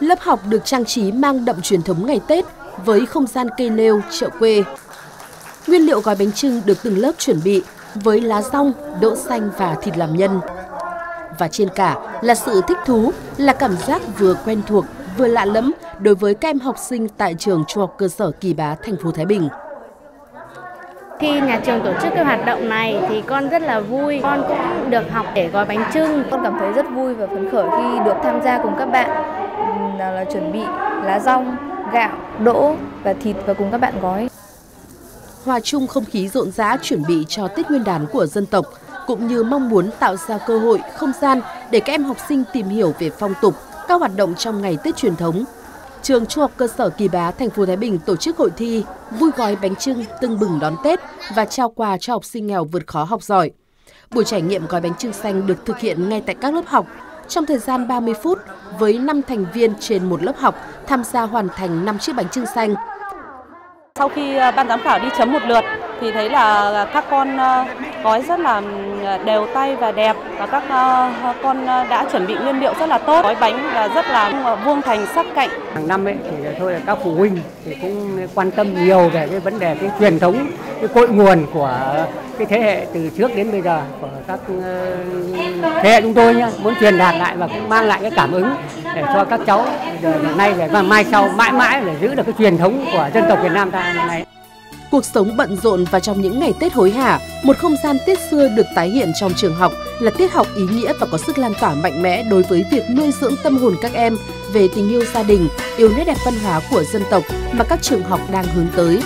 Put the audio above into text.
Lớp học được trang trí mang đậm truyền thống ngày Tết với không gian cây nêu, chợ quê. Nguyên liệu gói bánh trưng được từng lớp chuẩn bị với lá rong, đỗ xanh và thịt làm nhân. Và trên cả là sự thích thú, là cảm giác vừa quen thuộc vừa lạ lẫm đối với các em học sinh tại trường Trung học cơ sở Kỳ Bá, thành phố Thái Bình. Khi nhà trường tổ chức cái hoạt động này thì con rất là vui, con cũng được học để gói bánh trưng. Con cảm thấy rất vui và phấn khởi khi được tham gia cùng các bạn là, chuẩn bị lá rong, gạo, đỗ và thịt và cùng các bạn gói. Hòa chung không khí rộn rã chuẩn bị cho Tết Nguyên đán của dân tộc, cũng như mong muốn tạo ra cơ hội, không gian để các em học sinh tìm hiểu về phong tục, các hoạt động trong ngày Tết truyền thống. Trường Trung học cơ sở Kỳ Bá, thành phố Thái Bình tổ chức hội thi vui gói bánh trưng tưng bừng đón Tết và trao quà cho học sinh nghèo vượt khó học giỏi. Buổi trải nghiệm gói bánh trưng xanh được thực hiện ngay tại các lớp học trong thời gian 30 phút với 5 thành viên trên một lớp học tham gia hoàn thành 5 chiếc bánh trưng xanh. Sau khi à, ban giám khảo đi chấm một lượt thì thấy là các con ờ, gói rất là đều tay và đẹp và các con đã chuẩn bị nguyên liệu rất là tốt gói bánh là rất là vuông thành sắc cạnh hàng năm ấy thì thôi là các phụ huynh thì cũng quan tâm nhiều về cái vấn đề cái truyền thống cái cội nguồn của cái thế hệ từ trước đến bây giờ của các ờ, thế hệ chúng tôi nhá muốn truyền đạt lại và cũng mang lại cái cảm ứng để cho các cháu giờ nay và mai sau mãi mãi để giữ được cái truyền thống của dân tộc Việt Nam ta này. Cuộc sống bận rộn và trong những ngày Tết hối hả, một không gian Tết xưa được tái hiện trong trường học là tiết học ý nghĩa và có sức lan tỏa mạnh mẽ đối với việc nuôi dưỡng tâm hồn các em về tình yêu gia đình, yêu nét đẹp văn hóa của dân tộc mà các trường học đang hướng tới.